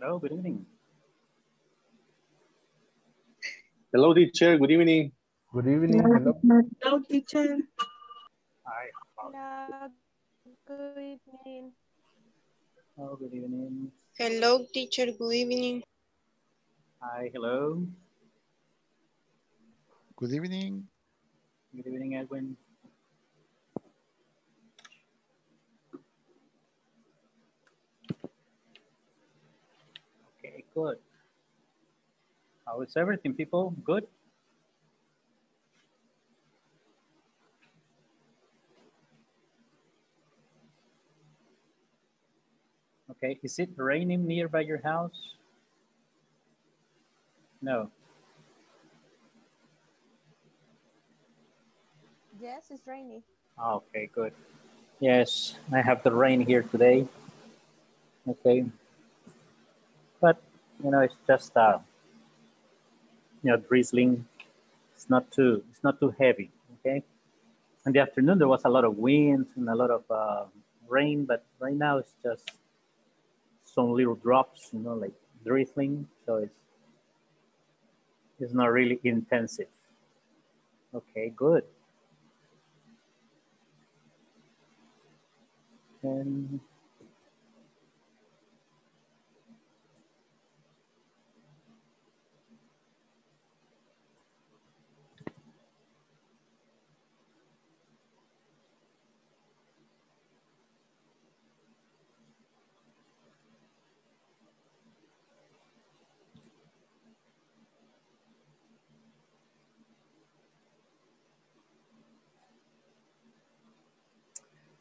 Hello, good evening. Hello, teacher. Good evening. Good evening. Hello. Hello, teacher. Hi. Hello, good evening. Hello, good evening. Hello, teacher. Good evening. Hi, hello. Good evening. Good evening, Edwin. Okay, good. How is everything, people? Good? Okay, is it raining nearby your house? No. Yes, it's rainy. Ah, okay, good. Yes, I have the rain here today. Okay. You know, it's just, uh, you know, drizzling. It's not too, it's not too heavy, okay? In the afternoon, there was a lot of wind and a lot of uh, rain, but right now it's just some little drops, you know, like drizzling. So it's, it's not really intensive. Okay, good. And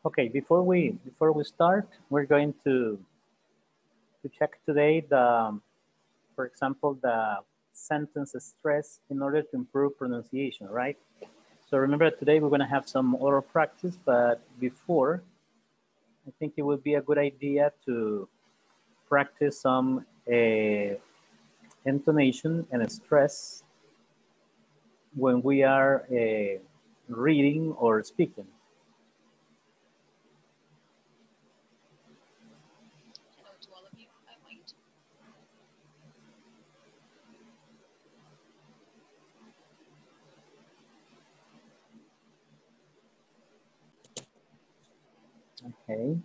Okay, before we before we start, we're going to to check today the, for example, the sentence stress in order to improve pronunciation, right? So remember today we're going to have some oral practice, but before, I think it would be a good idea to practice some uh, intonation and stress when we are uh, reading or speaking. Hello to all of you. I'm White. Okay.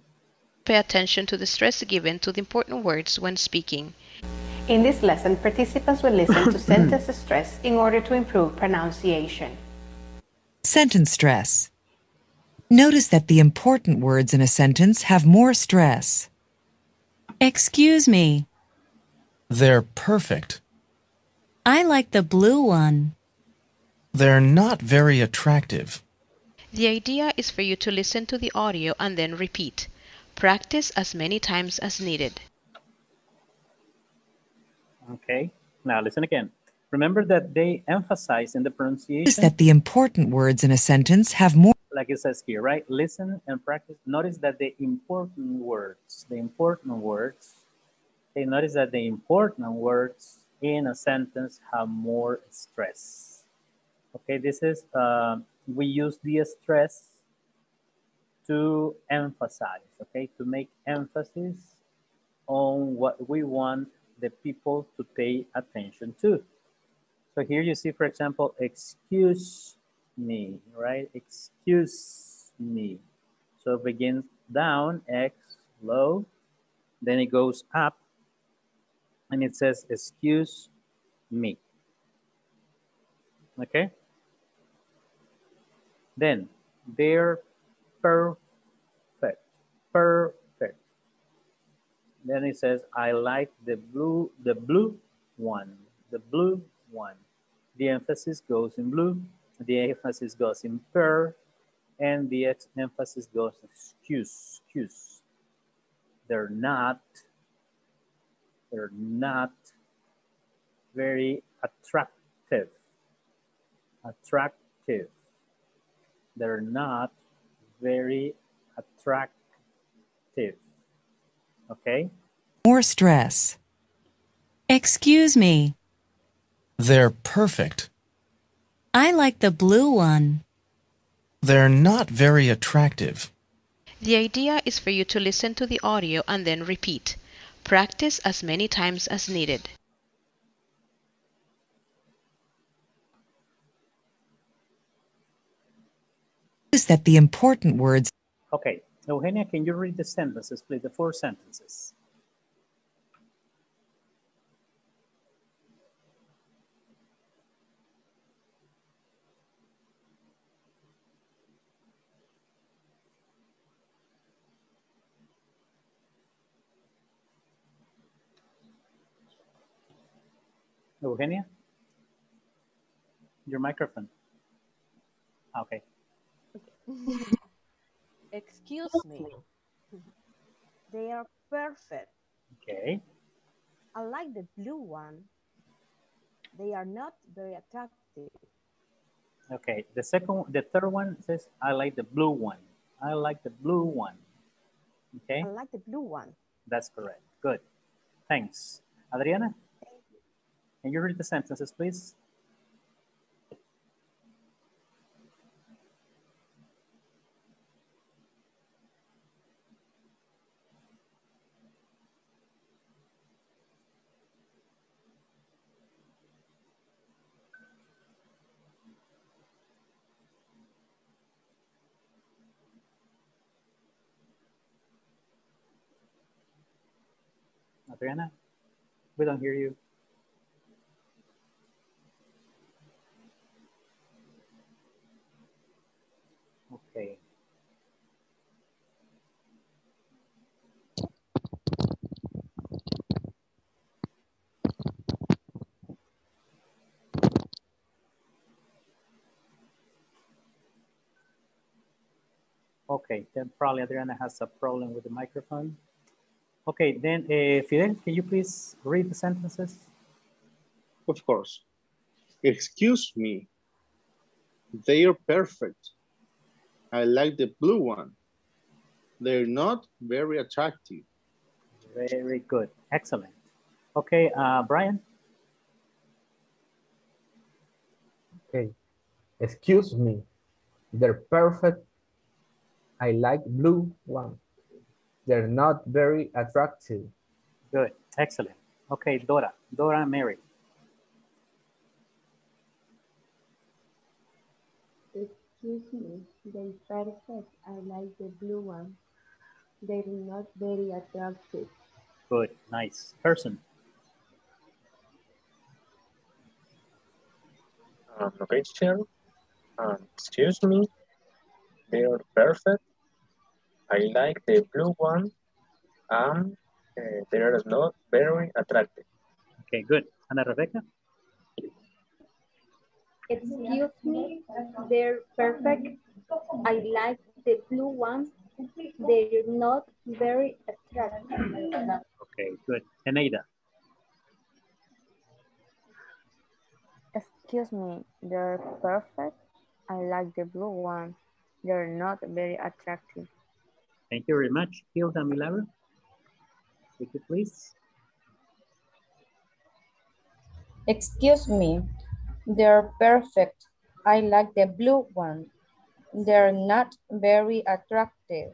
Pay attention to the stress given to the important words when speaking. In this lesson, participants will listen to sentence stress in order to improve pronunciation. Sentence stress. Notice that the important words in a sentence have more stress. Excuse me. They're perfect. I like the blue one. They're not very attractive. The idea is for you to listen to the audio and then repeat. Practice as many times as needed. Okay. Now listen again. Remember that they emphasize in the Notice pronunciation, that the important words in a sentence have more like it says here, right? Listen and practice. Notice that the important words, the important words, okay, notice that the important words in a sentence have more stress. Okay, this is, uh, we use the stress to emphasize, okay, to make emphasis on what we want the people to pay attention to. So here you see, for example, excuse me, right? Excuse me. So it begins down, X, low, then it goes up, and it says, excuse me. Okay? Then, they're perfect, perfect. Then it says, I like the blue, the blue one, the blue one. The emphasis goes in blue, the emphasis goes in per, and the emphasis goes excuse, excuse. They're not, they're not very attractive, attractive. They're not very attractive. Okay? more stress. Excuse me. They're perfect. I like the blue one. They're not very attractive. The idea is for you to listen to the audio and then repeat. Practice as many times as needed. Notice that the important words Okay, Eugenia, can you read the sentences, please, the four sentences? Eugenia? Your microphone. Okay. Excuse me. They are perfect. Okay. I like the blue one. They are not very attractive. Okay. The second, the third one says, I like the blue one. I like the blue one. Okay. I like the blue one. That's correct. Good. Thanks. Adriana? Thank you. Can you read the sentences, please? Adriana? We don't hear you. Okay. Okay, then probably Adriana has a problem with the microphone. Okay, then uh, Fidel, can you please read the sentences? Of course. Excuse me. They are perfect. I like the blue one. They're not very attractive. Very good. Excellent. Okay, uh, Brian? Okay. Excuse me. They're perfect. I like blue one. They're not very attractive. Good. Excellent. Okay, Dora. Dora Mary. Excuse me, they're perfect. I like the blue one. They're not very attractive. Good. Nice. Person. Um, Rachel, um, excuse me, they are perfect. I like the blue one. Um, uh, they are not very attractive. Okay, good. Ana Rebecca? Excuse me, they're perfect. I like the blue one. They're not very attractive. Okay, good. Eneida? Excuse me, they're perfect. I like the blue one. They're not very attractive. Thank you very much. Hilda Milagro? Take it, please. Excuse me, they're perfect. I like the blue one. They're not very attractive.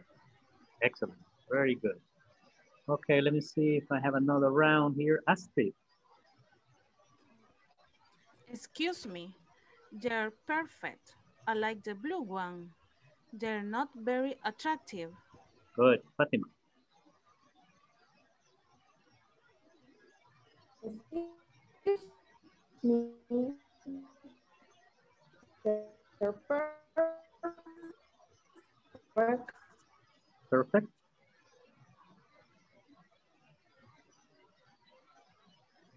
Excellent. Very good. Okay, let me see if I have another round here. Astrid. Excuse me, they're perfect. I like the blue one. They're not very attractive. Good. Fatima. Perfect. Perfect.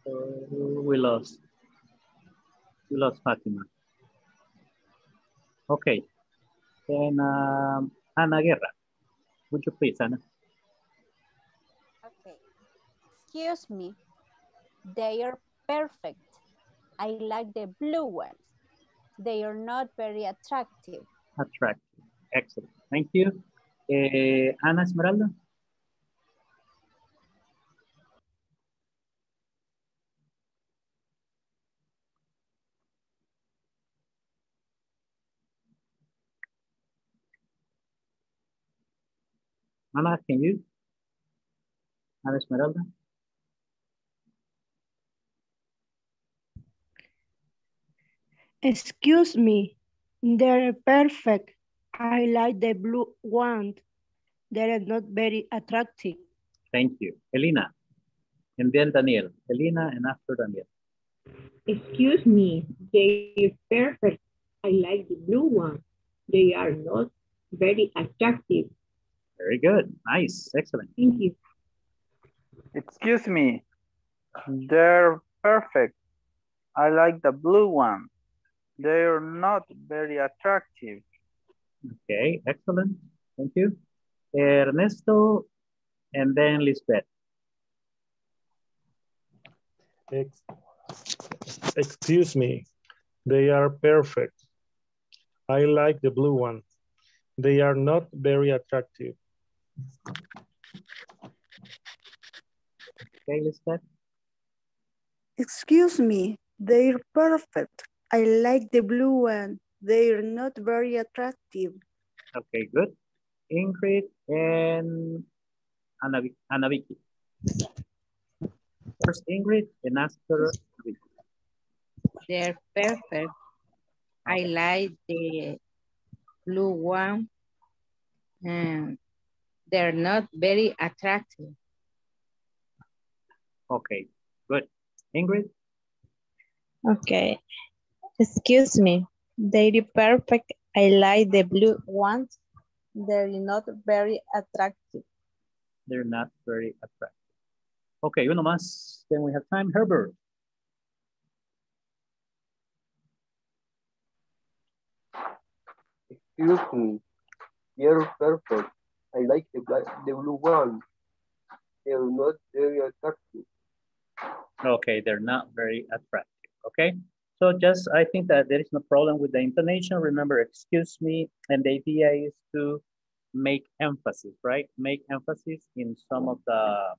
Uh, we lost. We lost Fatima. Okay. Then um, Ana Guerra. Would you please, Anna? Okay. Excuse me. They are perfect. I like the blue ones. They are not very attractive. Attractive. Excellent. Thank you. Uh, Ana Esmeralda? I'm asking you. I'm Esmeralda. Excuse me, they're perfect. I like the blue one. They're not very attractive. Thank you. Elena. And then Daniel. Elena and after Daniel. Excuse me, they're perfect. I like the blue one. They are not very attractive. Very good. Nice. Excellent. Thank you. Excuse me, they're perfect. I like the blue one. They're not very attractive. Okay, excellent. Thank you. Ernesto and then Lisbeth. Ex excuse me, they are perfect. I like the blue one. They are not very attractive. Okay, Lisbeth. Excuse me, they're perfect. I like the blue one. They're not very attractive. Okay, good. Ingrid and Anna, Anna Vicky. First Ingrid and after Vicky. They're perfect. I like the blue one. And they're not very attractive. Okay, good. Ingrid? Okay. Excuse me. They're perfect. I like the blue ones. They're not very attractive. They're not very attractive. Okay, uno más. Then we have time. Herbert. Excuse me. They're perfect. I like the, black, the blue one. They're not very attractive. Okay, they're not very attractive. Okay, so just I think that there is no problem with the intonation. Remember, excuse me, and the idea is to make emphasis, right? Make emphasis in some of the,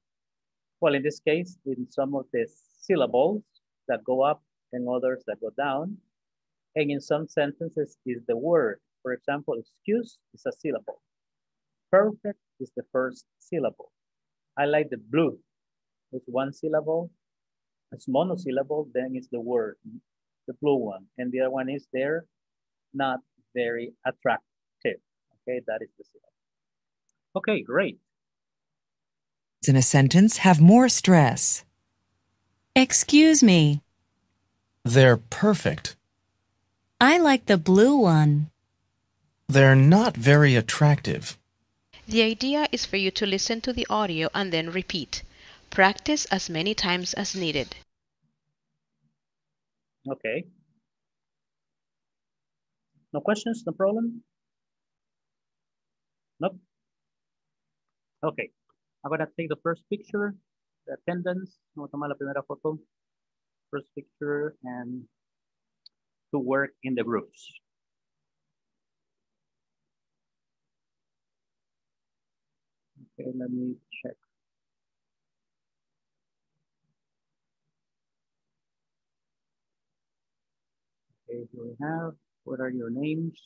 well, in this case, in some of the syllables that go up and others that go down. And in some sentences is the word. For example, excuse is a syllable. Perfect is the first syllable. I like the blue. It's one syllable. It's monosyllable, then it's the word, the blue one. And the other one is there, not very attractive. Okay, that is the syllable. Okay, great. In a sentence have more stress. Excuse me. They're perfect. I like the blue one. They're not very attractive. The idea is for you to listen to the audio and then repeat. Practice as many times as needed. Okay. No questions, no problem? Nope. Okay. I'm gonna take the first picture, the attendance. Vamos a tomar la primera foto. First picture and to work in the groups. Okay, let me check. Okay, here we have, what are your names?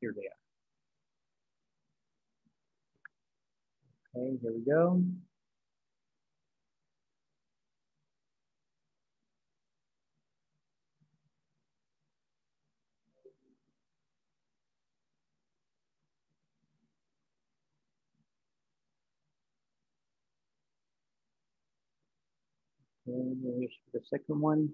Here they are. Okay, here we go. Okay, here's the second one.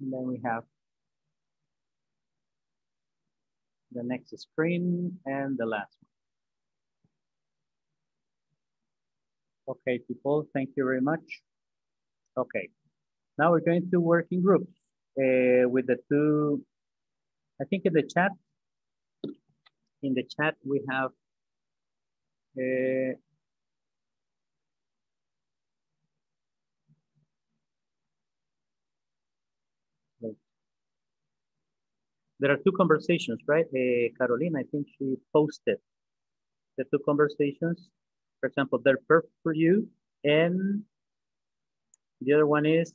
And then we have the next screen and the last one. Okay, people, thank you very much. Okay, now we're going to work in groups uh, with the two, I think in the chat, in the chat we have uh, there are two conversations, right? Uh, Caroline, I think she posted the two conversations. For example, they're perfect for you. And the other one is,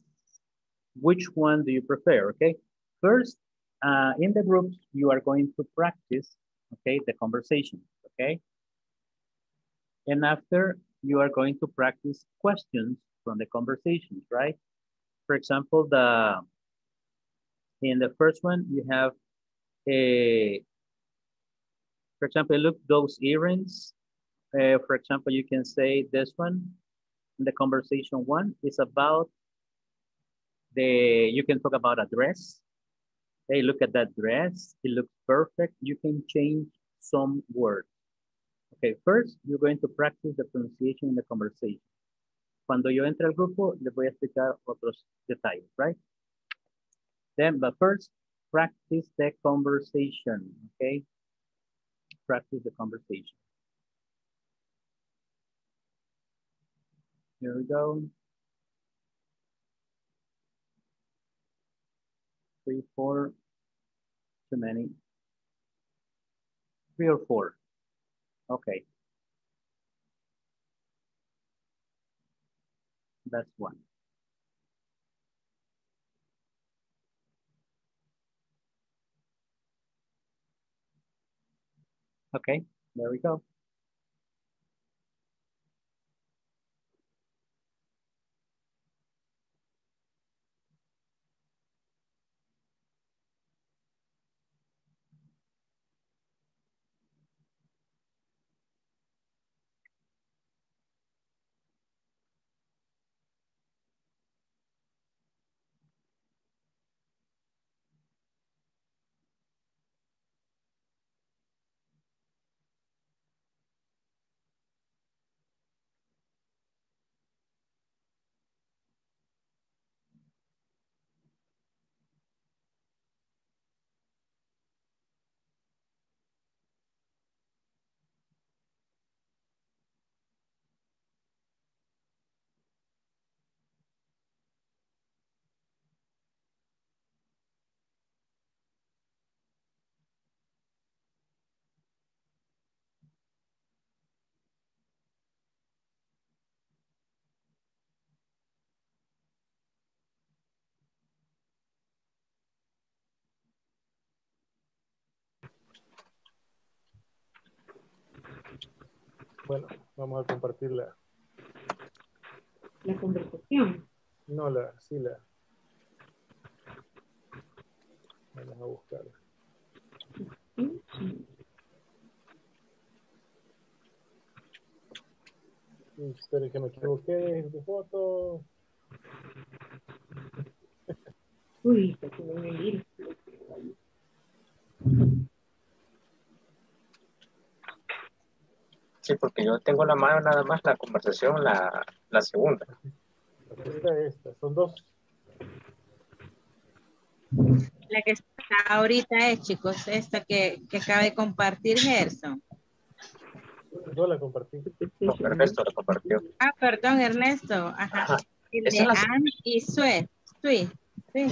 which one do you prefer, okay? First, uh, in the groups, you are going to practice, okay, the conversation. okay? And after, you are going to practice questions from the conversations, right? For example, the in the first one, you have a, for example, look, those earrings. Uh, for example, you can say this one, the conversation one is about the, you can talk about a dress. Hey, look at that dress. It looks perfect. You can change some words. Okay, first, you're going to practice the pronunciation in the conversation. Cuando yo entre al grupo, les voy a explicar otros detalles, right? Then, but first, practice the conversation, okay? Practice the conversation. Here we go. Three, four, too many. Three or four. Okay. That's one. Okay, there we go. Bueno, vamos a compartir la, La conversación. no la, sí la. Vamos a buscar. Sí, Esperen que me equivoqué de foto. Uy, está como un Sí, porque yo tengo la mano nada más la conversación, la, la segunda. Esta, esta, son dos. La que está ahorita es, chicos, esta que, que acaba de compartir Gerson. Yo la compartí. No, Ernesto la compartió. Ah, perdón, Ernesto. Ajá. Ajá. El de la- Anne y Sue. Sue. Sí.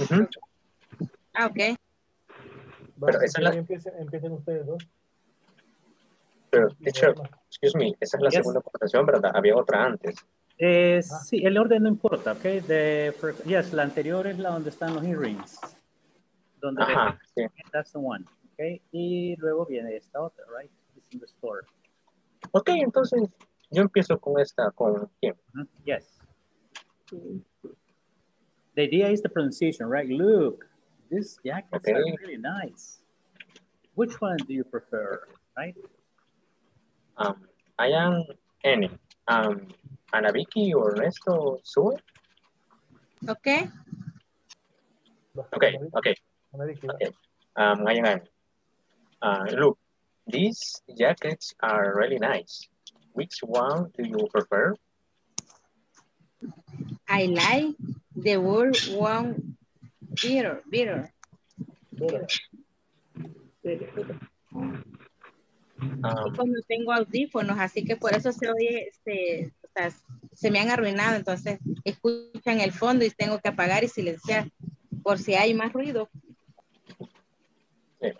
Ah, ok. Pero esa es la- Empiecen, empiecen ustedes dos. Teacher, excuse me, esa es la Yes. segunda conversación, ¿verdad? Había otra antes. Eh, Sí, el orden no importa, ¿ok? For- yes, la anterior es la donde están los earrings. Donde Ajá, sí. That's the one, ¿ok? Y luego viene esta otra, right? It's in the store. Ok, entonces yo empiezo con esta, con quién. Mhm, Yes. The idea is the pronunciation, right? Look, these jackets are Okay. really nice. Which one do you prefer, right? Um, I am N. Um, Ana Vicky o Ernesto Sue. Ok. Okay, okay. Okay. Um, I am. Uh, look, these jackets are really nice. Which one do you prefer? I like the wool one better, better. Um, Como tengo audífonos, así que por eso se oye, se, o sea, se me han arruinado, entonces escuchan el fondo y tengo que apagar y silenciar por si hay más ruido.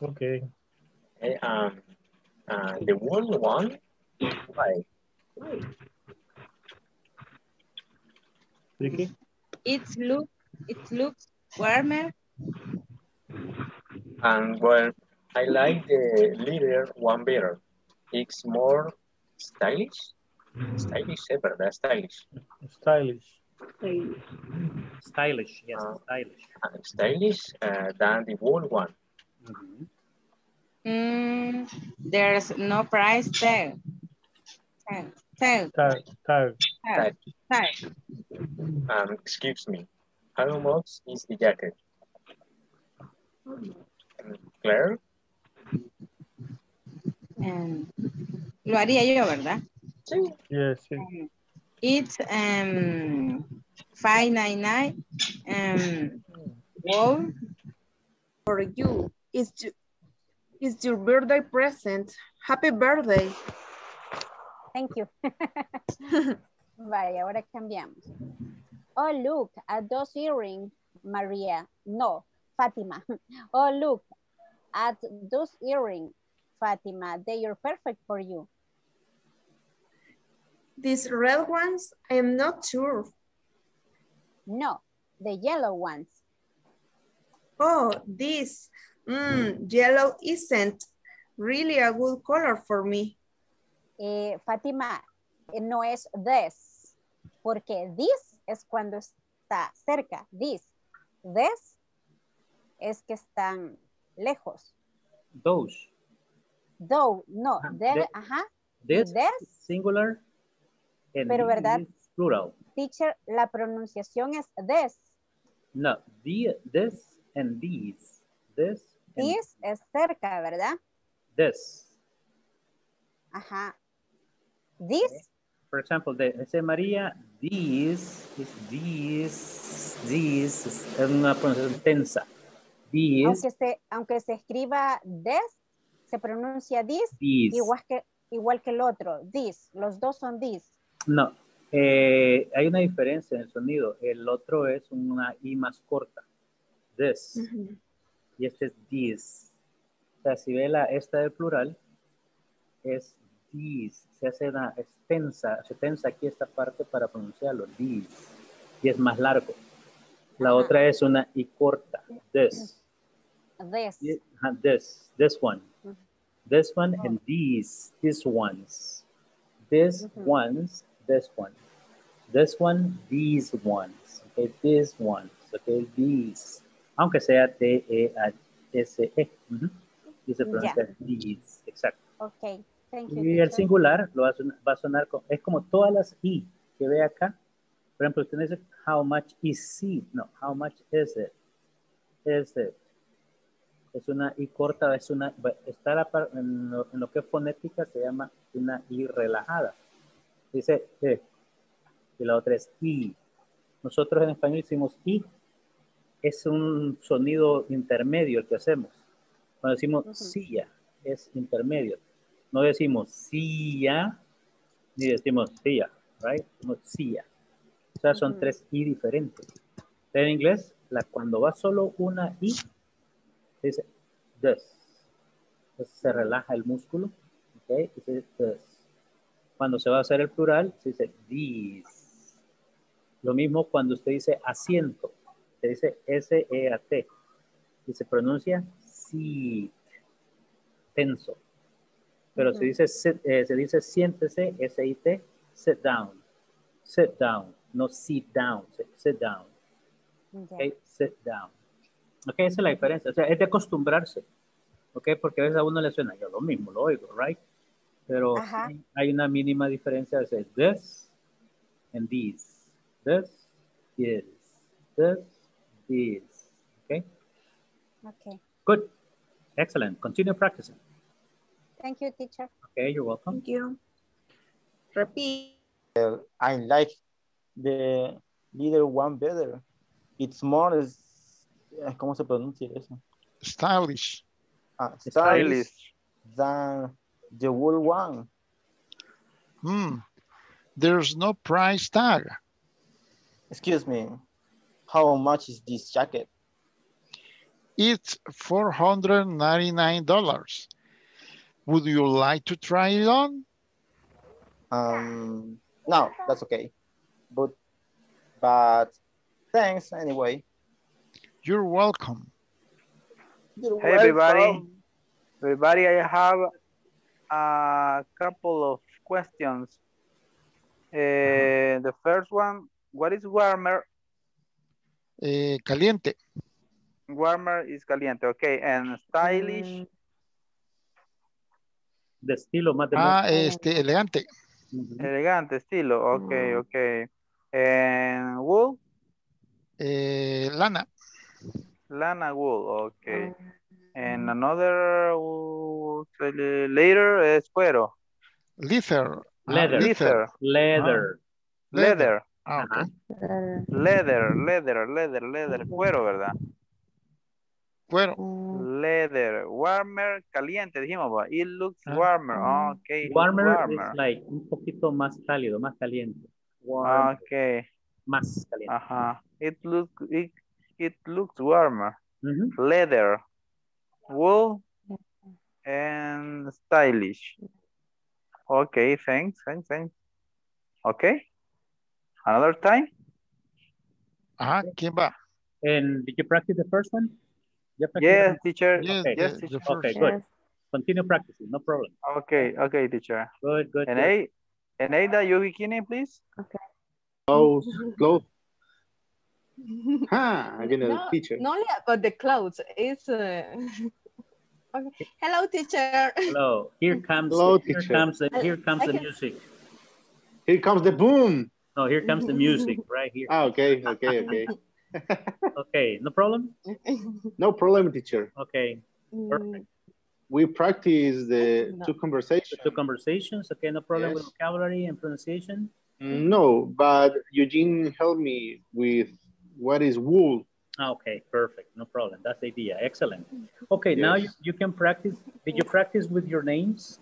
Okay. eh, um, uh, the wool one. Why? Vicky. It look, it looks warmer. And well, I like the leader one better. it's more stylish. Stylish, ¿es verdad? Stylish. Stylish. Stylish, yes, Uh, stylish. uh, stylish uh, than the wool one. Mm, there's no price tag. Tag. Tag. Tag, tag. Tag. Tag. Um, excuse me. How much is the jacket? Um, Claire? Um, lo haría yo, ¿verdad? Sí. Yes, sí. It's um, 599 um, wool For you, it's, it's your birthday present. Happy birthday. Thank you. Vaya, ahora cambiamos. Oh, look at those earrings, Maria. No, Fatima. Oh, look at those earrings, Fatima. They are perfect for you. These red ones, I am not sure. No, the yellow ones. Oh, this. Mm, yellow isn't really a good color for me. Eh, Fátima, eh, no es this, porque this es cuando está cerca, this. This es que están lejos. Those. Though, no, there, the- ajá. This, singular, and Pero, ¿verdad? plural. teacher, la pronunciación es this. No, the, this and these. This and This es cerca, ¿verdad? this. Ajá. This, For example, de, dice María, these, is these, these, es una pronunciación tensa. These, aunque se, aunque se escriba this, se pronuncia this, This. igual que, igual que el otro, this. Los dos son this. no, eh, hay una diferencia en el sonido. El otro es una I más corta. This. Y este es this. O sea, si ve la esta del plural, es this. Se hace una extensa, se tensa aquí esta parte para pronunciarlo. This. Y es más largo. La otra es una I corta. This. This. This. This one. This one and these. These ones. This mm-hmm. ones. This one. This one. These ones. Okay. These ones. Okay. These. Aunque sea T-E-S-E. Ujú. Mm-hmm. Y se pronuncia these. Exacto. Ok, thank you. Y el singular lo va a sonar, va a sonar con, es como todas las I que ve acá. Por ejemplo, usted dice, how much is it? No, how much is it? Is it? Es una I corta, es una, está la en, lo, en lo que es fonética se llama una I relajada. Dice E. Y la otra es I. Nosotros en español decimos I. Es un sonido intermedio el que hacemos. Cuando decimos silla, es intermedio. No decimos silla, ni decimos silla, right? Decimos silla. O sea, son tres I diferentes. En inglés, la, cuando va solo una I, dice this. Entonces, se relaja el músculo, ¿ok? Y se dice this. Cuando se va a hacer el plural, se dice these. Lo mismo cuando usted dice asiento, se dice S-E-A-T y se pronuncia seat, tenso. Pero se Ujú. dice sit- eh, se dice siéntese, S-I-T, sit down, sit down, no sit down, sit, sit down, ok, sit down. Ok, esa es la diferencia, o sea, es de acostumbrarse, ok, porque a veces a uno le suena, yo lo mismo, lo oigo, right? Pero Ajá. hay una mínima diferencia de this and these, this, is, this, these, ok, Ok, good, excellent, continue practicing. thank you, teacher. Okay, you're welcome. Thank you. Repeat. I like the little one better. It's more, ¿cómo se pronuncia eso? Stylish. Ah, Stylish. stylish than the wool one. Hmm. There's no price tag. Excuse me. How much is this jacket? It's $499. Would you like to try it on? Um, no, that's okay. But, but thanks anyway. You're welcome. You're Hey everybody, welcome. everybody, I have a couple of questions. Eh, the first one, what is warmer? Eh, caliente. Warmer is caliente, okay. And stylish, De estilo más de Ah, este, elegante. elegante estilo, okay, okay. And wool, Eh, lana. Lana wool, okay. And another wool, later es cuero. Leather. Ah, Leather. Leather. Leather. Leather. Ah, ok. Leather, leather, leather, leather, cuero, ¿verdad? Cuero. Leather, warmer, caliente, dijimos, va. It looks Ah. warmer, okay. Warmer, warmer. is like un poquito más cálido, más caliente. Okay, más caliente. ajá. It look, it, it looks warmer. Ujú. Mm-hmm. Leather, wool, and stylish. Okay, thanks, thanks, thanks. Okay. Another time? Ajá, ¿quién va? And did you practice the first one? You Yes, it? teacher. Yes, Okay, Yes, teacher. the Okay, first. good. Continue practicing, no problem. Okay, okay, teacher. Good, good. And good. A, and Ada, you bikini, please? Okay. Close, close. Ah, again, a No, teacher. not only about the clothes. It's uh... okay. Hello, teacher. Hello, here comes, Hello, here teacher. comes, the, here comes I the can- music. Here comes the boom. No, here comes the music right here. Ah, okay, okay, okay. Okay, no problem? No problem, teacher. Okay, Mm, We practice the No. two conversations. two conversations, okay, no problem with vocabulary and pronunciation? No, but Eugene helped me with what is wool. Ah, Okay, perfect, no problem, that's the idea, excellent. Okay, now you, you can practice, did you practice with your names?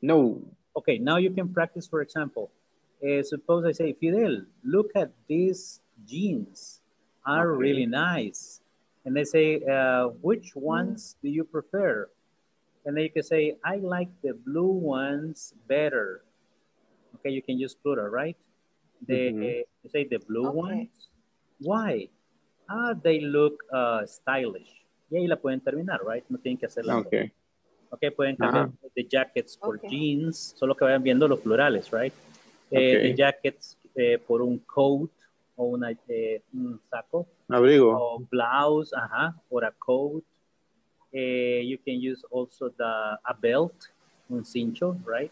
No. Okay, now you can practice, for example, uh, suppose I say, Fidel, look at these jeans, are Okay. really nice. And they say, uh, which ones do you prefer? And then you can say, I like the blue ones better. Okay, you can use plural, right? The, Mhm. you say the blue Okay. ones. Why? Ah, they look uh, stylish. Y ahí la pueden terminar, right? No tienen que hacerla. toda. Okay. Ok, pueden cambiar Ajá. de jackets por Ok. jeans, solo que vayan viendo los plurales, right? Eh, Ok. De jackets eh, por un coat o una, eh, un saco, Abrigo. o blouse, ajá, or a coat. Eh, you can use also the, a belt, un cincho, right?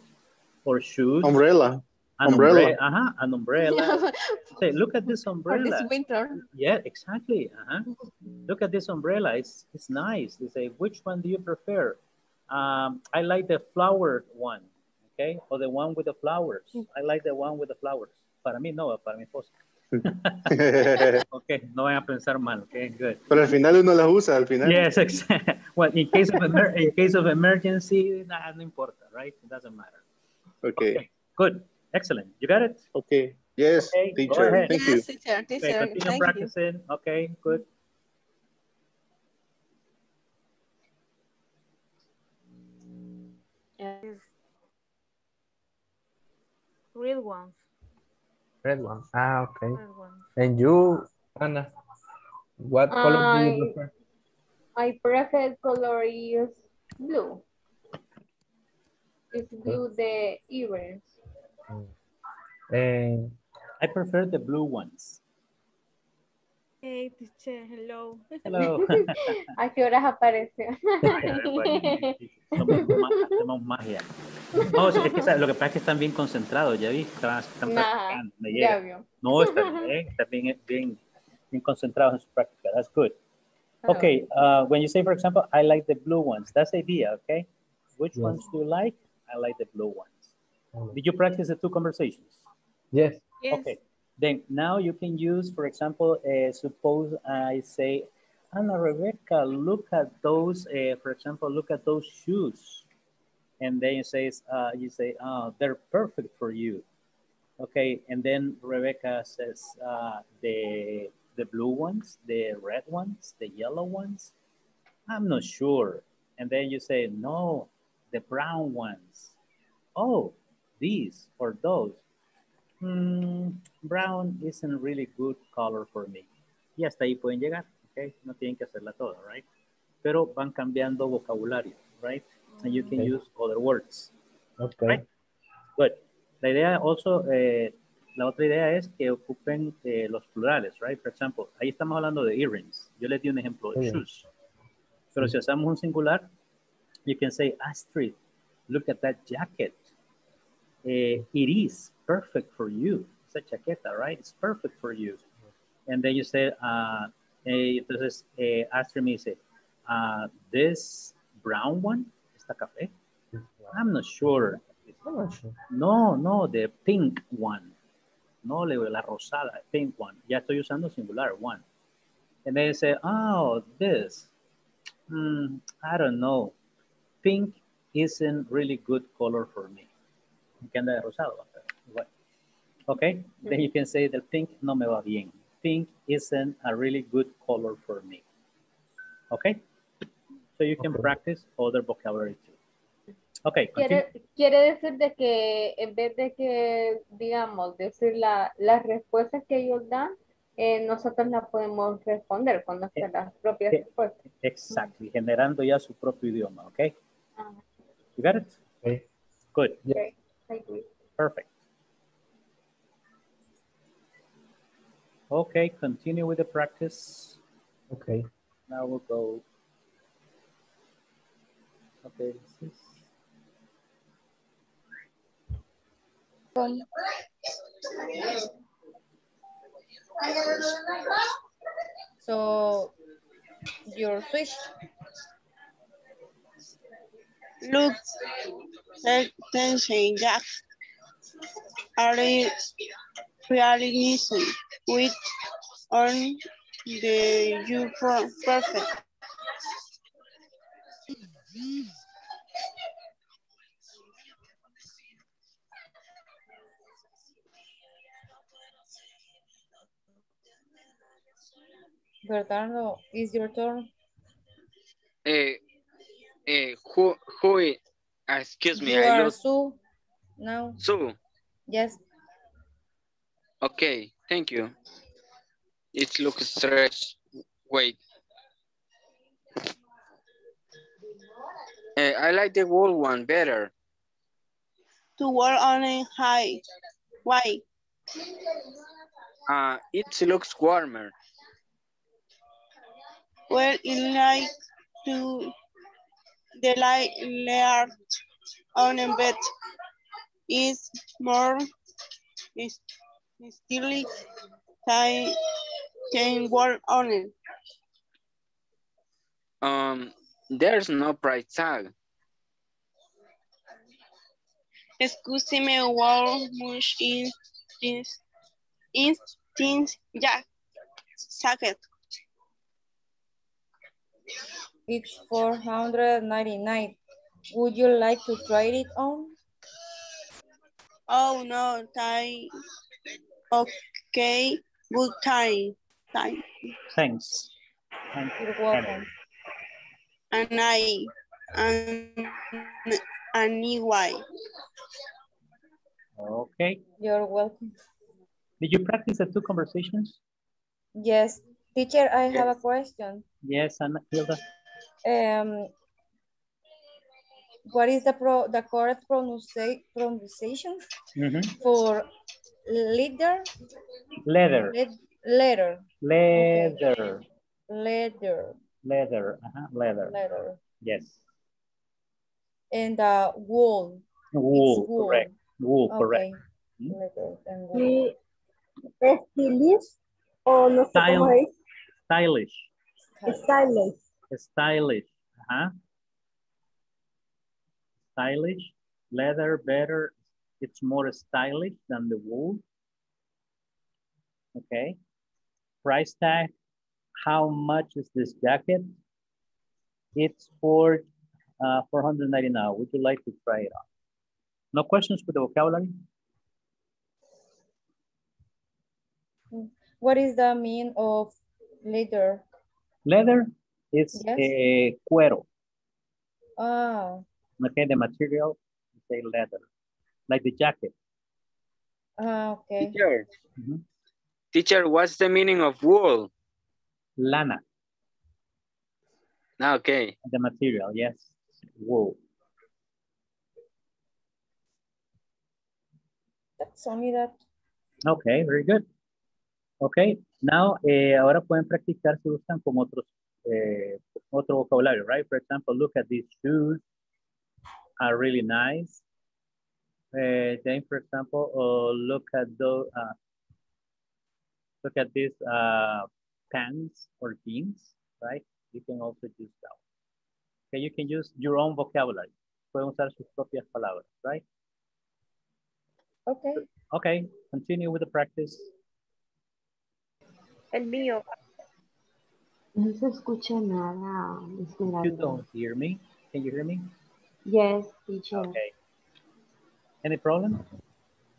Or shoes. Umbrella. An umbrella. umbrella. Ajá, an umbrella. Say, look at this umbrella. For umbrella. this winter. Yeah, exactly. Uh-huh. Look at this umbrella. It's it's nice. They say, which one do you prefer? Um, I like the flower one, okay, or the one with the flowers. I like the one with the flowers. Para mí no, para mi esposa. Okay, no vayan a pensar mal. Okay, good. Pero al final uno las usa, al final. Yes, exactly. Well, in case of emer in case of emergency, nah, no importa, right? It doesn't matter. Okay. Good, excellent. You got it. Okay. Yes, Okay, go teacher. ahead. Thank yes, you. teacher, Okay, teacher. continue Thank you. practicing. Okay, good. Yes. Real ones. Red one. Ah, okay. Ones. And you, Anna, what color do you prefer? I- prefer? My color is blue. It's blue the earrings. And I prefer the blue ones. Hey, teacher, hello. Hello. ¿A qué horas apareció? Somos ma- hacemos magia. No, es que ¿sabes? lo que pasa es que están bien concentrados, ya vi, están, están Nah, practicando, me ya vio. No, están bien, están bien, bien, bien concentrados en su práctica. That's good. Okay, uh, when you say, for example, I like the blue ones, that's the idea, okay? Which Yes. ones do you like? I like the blue ones. Did you practice the two conversations? Yes. Yes. Okay. Then now you can use, for example, uh, suppose I say, Anna Rebecca, look at those, uh, for example, look at those shoes. And then you say, uh, you say, oh, they're perfect for you. Okay, and then Rebecca says, uh, the, the blue ones, the red ones, the yellow ones, I'm not sure. And then you say, no, the brown ones. Oh, these or those. Hmm, brown isn't really good color for me. Y hasta ahí pueden llegar, ¿ok? No tienen que hacerla toda, right? Pero van cambiando vocabulario, right? and you can Okay. use other words. Okay. Right? Good. La idea also, eh, la otra idea es que ocupen eh, los plurales, right? For example, ahí estamos hablando de earrings. Yo les di un ejemplo de shoes. Pero si hacemos un singular, you can say, Astrid, look at that jacket. Eh, it is perfect for you. Esa chaqueta, right? It's perfect for you. And then you say, uh, eh, entonces eh, Astrid me uh, this brown one, esta café, I'm not sure. I'm not sure. No, no, the pink one. No, la rosada, pink one. Ya estoy usando singular, one. And they say, oh, this. Hmm, I don't know. Pink isn't really good color for me. Que anda de rosado. Okay, then you can say the pink no me va bien. Pink isn't a really good color for me. Okay, so you can Okay. practice other vocabulary too. Okay. Quiere, quiere decir de que en vez de que, digamos, decir la, las respuestas que ellos dan, eh, nosotros las podemos responder con nuestras propias eh, respuestas. Exactly, generando ya su propio idioma, okay? Ah, You got it? Okay. Good, okay, I agree. perfect. Okay, continue with the practice. Okay. Now we'll go. Okay, this is So, your switch. Look, attention, Jack. Are you really listening with on the you pro- perfect? Bernardo, is your turn. Eh, eh, who, who, uh, excuse me, you I are lost. Sue now. Sue. Yes. Okay, thank you. It looks stretched. Wait. Eh, I like the wool one better. To work on a high. Why? Uh, it looks warmer. Well, it like to the light layer on a bed is more is still can can work on it. Um, there's no price tag. Excuse me, how much is this is this jack jacket? It's 499. Would you like to try it on? Oh no, time. Okay, good time. Time. thanks. Thank you. You're welcome. And I and and anyway. Okay. You're welcome. Did you practice the two conversations? Yes. Teacher, I have a question. Yes, Anna Hilda. Um, what is the pro the correct pronuncia pronunciation Mhm. for leader? Leather. Led- letter. Leather. Leather. Leather. Uh-huh. Leather. Leather. Yes. And uh, wool. Wool, wool. correct. Wool, correct. Okay. Leather and wool. ¿Y stylish o no sé cómo Style. es? Stylish. Stylish. Stylish. Uh-huh. Stylish. Leather better. It's more stylish than the wool. Okay. Price tag. How much is this jacket? It's for uh, 499. Would you like to try it on? No questions with the vocabulary? What is the mean of leather? Leather it's yes. a cuero. Oh. Okay, the material is a leather, like the jacket. Uh, okay. Teacher. Mm -hmm. Teacher, what's the meaning of wool? Lana. Ah, okay. The material, yes. Wool. That's only that. Okay, very good. Okay, now eh, ahora pueden practicar si gustan con otros eh, otro vocabulario, right? For example, look at these shoes are really nice. Eh, then, for example, uh, look at those, uh, look at these uh, pants or jeans, right? You can also use that. Okay, you can use your own vocabulary. Pueden usar sus propias palabras, right? Okay. Okay, continue with the practice. El mío. No se escucha nada, You Esmeralda. don't hear me. Can you hear me? Yes, teacher. Okay. Any problem?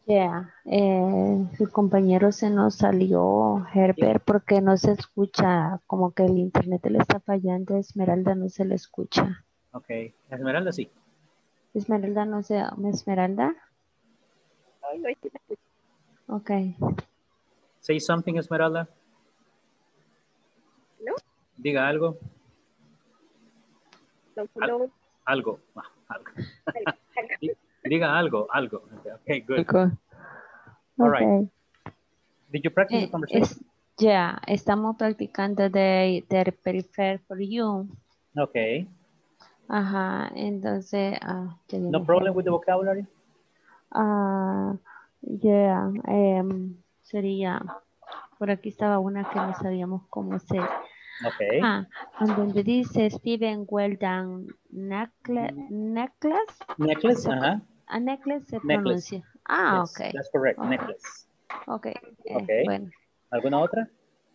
Yeah, eh, su compañero se nos salió, Herbert, porque no se escucha, como que el internet le está fallando, Esmeralda no se le escucha. Okay. Esmeralda, sí. Esmeralda no se, Esmeralda, Ay, ay, sí me escucho. ok. Say something, Esmeralda. Diga algo. No. Algo. Ah, algo. Di- Diga algo, algo. Okay, good. All right. Did you practice the Eh, conversation? ya, estamos practicando de, de prefer for you. Okay. Ajá, entonces, ah, No problem with the vocabulary? Ah, yeah, em, sería, por aquí estaba una que no sabíamos cómo se, Okay. ah, donde dice Steven well done necklace, necklace, Necklace, ajá. a necklace se Necklace. pronuncia. Ah, Yes, ok, That's correct, Ajá. necklace. ok, eh, Okay. bueno, ¿Alguna otra?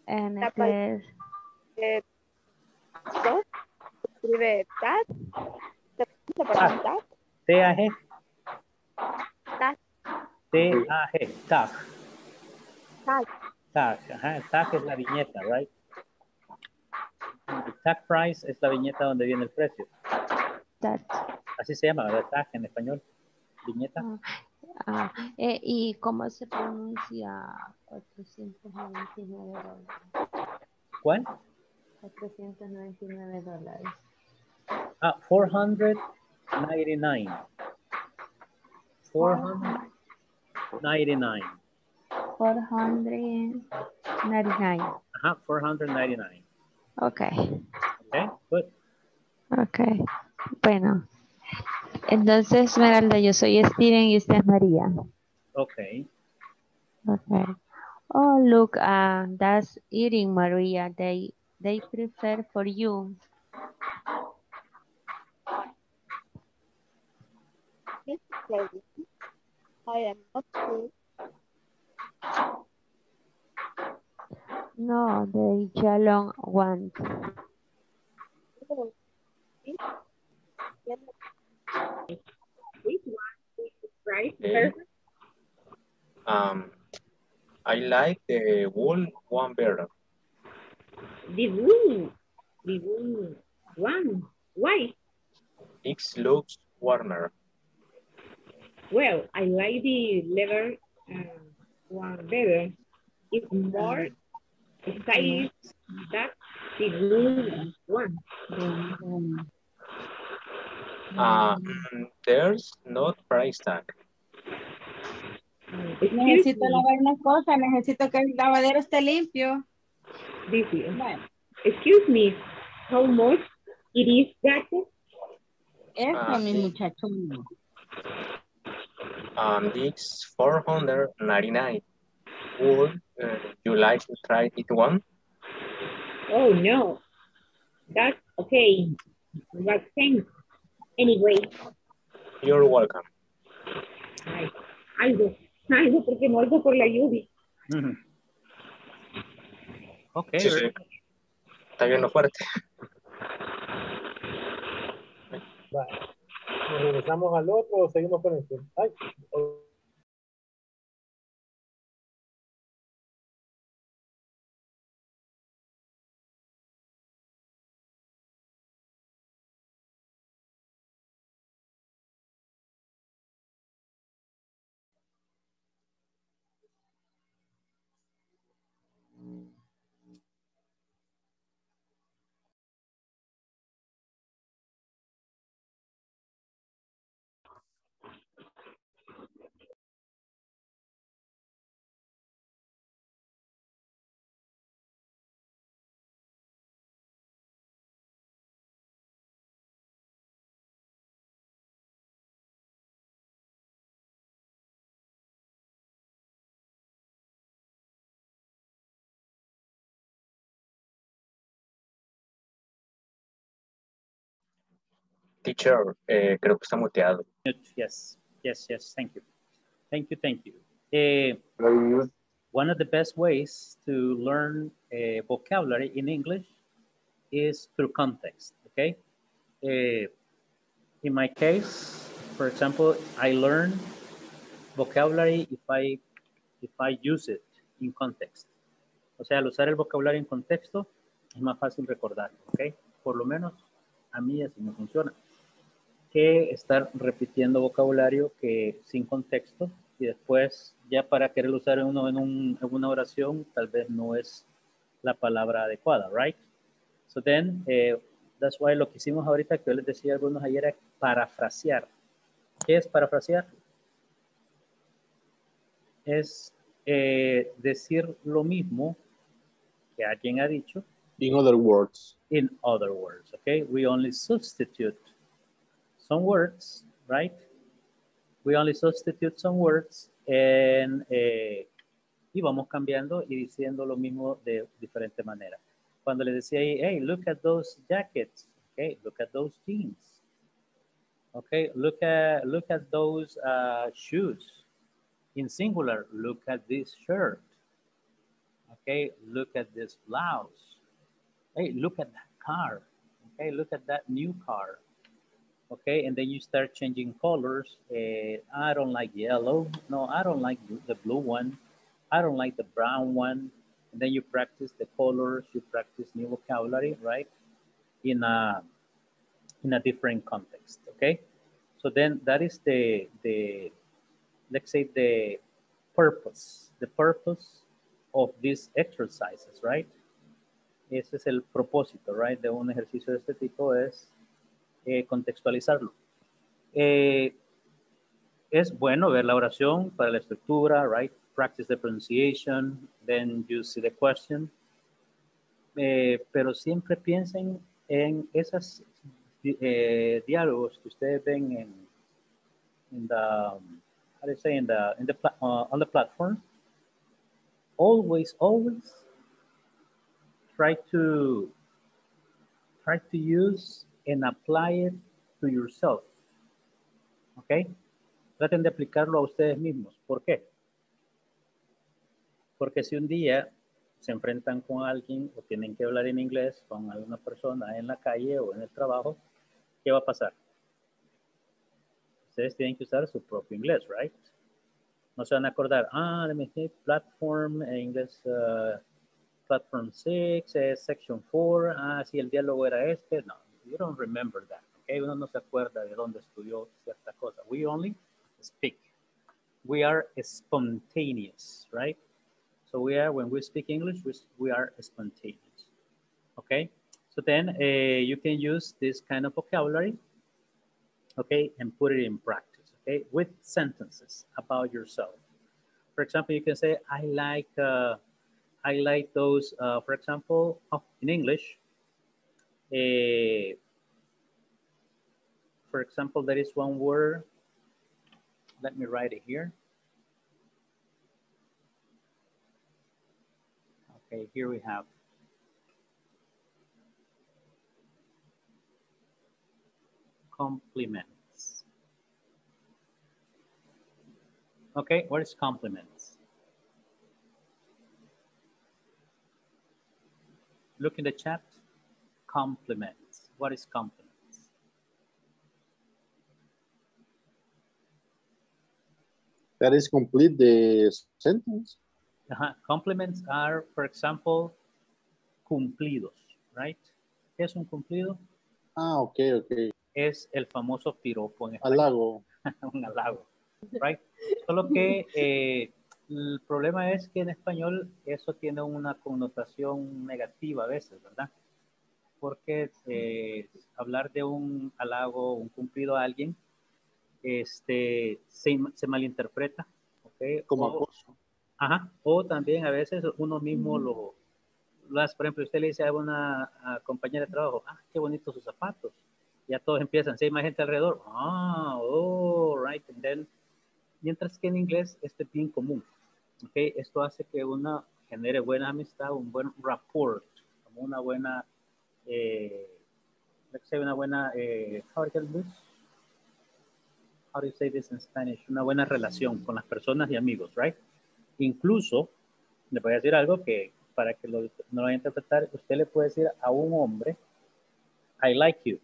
eh, necklace, Eh. Escribe that. ¿Se se pronuncia that? T-A-G. That. T-A-G. Tag. That. Tag. Ajá. Tag es la viñeta, right? Tag price es la viñeta donde viene el precio. that, Así se llama, ¿verdad? Tag en español. Viñeta. ah, eh, y cómo se pronuncia 499 dólares, ¿Cuál? 499 dólares. Ah, 499. 499. 499. Ajá, 499. Ok, Okay, good. ok. Bueno, entonces, Esmeralda, yo soy Steven y usted es María. Okay. Okay. Oh, look, uh, that's eating, Maria. They they prefer for you. This lady. I am not sure. No, the yellow one. This yellow. Which one is right? Perfect. Um, I like the wool one better. The wool. The wool one. Why? It looks warmer. Well, I like the leather uh, one better. It's more stylish than the wool one. Uh, there's not price tag. Excuse Necesito me. lavar una cosa, necesito que el lavadero esté limpio. This Excuse me. How much it is that? Eso, Ah, mi muchacho. Um, it's 499. Would uh, you like to try it one? Oh no. That's okay. But thanks. Anyway, You're welcome. ay, algo, algo porque no algo por la lluvia. Mhm. Okay. Sí, very sí. Está viendo fuerte. Vale. ¿Nos regresamos al otro o seguimos con este? Ay, teacher, eh, creo que está muteado. Yes, yes, yes. Thank you. Thank you, thank you. Eh, one of the best ways to learn eh, vocabulary in English is through context, okay? Eh, in my case, for example, I learn vocabulary if I, if I use it in context. O sea, al usar el vocabulario en contexto, es más fácil recordar, ¿ok? Por lo menos a mí así me funciona. Que estar repitiendo vocabulario que sin contexto y después ya para querer usar uno en, un, en una oración tal vez no es la palabra adecuada, right? So then, eh, that's why lo que hicimos ahorita, que yo les decía a algunos ayer, era parafrasear. ¿Qué es parafrasear? Es eh, decir lo mismo que alguien ha dicho. In other words. In other words, okay? We only substitute some words, right? We only substitute some words and, eh, y vamos cambiando y diciendo lo mismo de diferente manera. Cuando le decía ahí, hey, look at those jackets, okay, look at those jeans, okay, look at, look at those uh, shoes. In singular, look at this shirt, okay, look at this blouse. Hey, look at that car, okay, look at that new car. Okay, and then you start changing colors. Uh, I don't like yellow. No, I don't like the blue one. I don't like the brown one. And then you practice the colors, you practice new vocabulary, right? In a, in a different context, okay? So then that is the, the let's say the purpose, the purpose of these exercises, right? Ese es el propósito, right? De un ejercicio de este tipo es eh, contextualizarlo. Eh, es bueno ver la oración para la estructura, right? Practice the pronunciation, then you see the question. Eh, pero siempre piensen en esos diálogos que ustedes ven en, en the, how do you say, in the, in the, uh, on the platform. Always, always try to, try to use and apply it to yourself. ¿Ok? Traten de aplicarlo a ustedes mismos. ¿Por qué? Porque si un día se enfrentan con alguien o tienen que hablar en inglés con alguna persona en la calle o en el trabajo, ¿qué va a pasar? Ustedes tienen que usar su propio inglés, right? No se van a acordar, ah, let me see, platform, en inglés, uh, platform 6, es section 4, ah, sí, el diálogo era este. No, you don't remember that, okay? Uno no se acuerda de dónde estudió cierta cosa. We only speak. We are spontaneous, right? So we are, when we speak English, we, we are spontaneous, okay? So then uh, you can use this kind of vocabulary, okay, and put it in practice, okay, with sentences about yourself. For example, you can say, I like, uh, I like those, uh, for example, oh, in English, uh, for example, there is one word, let me write it here. Okay, here we have compliments. Okay, what is compliments? Look in the chat. Compliments. What is compliments? That is complete the sentence. Uh -huh. Compliments are, for example, cumplidos, right? ¿Qué es un cumplido? Ah, ok, ok. Es el famoso piropo en español. Halago. un halago, right? Solo que eh, el problema es que en español eso tiene una connotación negativa a veces, ¿verdad? Porque eh, hablar de un halago, un cumplido a alguien, este, se, se malinterpreta. ¿okay? Como o, acoso. Ajá, o también a veces uno mismo lo, lo hace, por ejemplo, usted le dice a una a compañera de trabajo, ah, qué bonitos sus zapatos. Ya todos empiezan, si hay más gente alrededor, ah, oh, right, and then, mientras que en inglés esto es bien común, ¿ok? Esto hace que uno genere buena amistad, un buen rapport, como una buena, eh, una buena, eh, how do you say this in Spanish? Una buena relación con las personas y amigos, right? Incluso, le voy a decir algo que para que no lo vaya a interpretar, usted le puede decir a un hombre, I like you.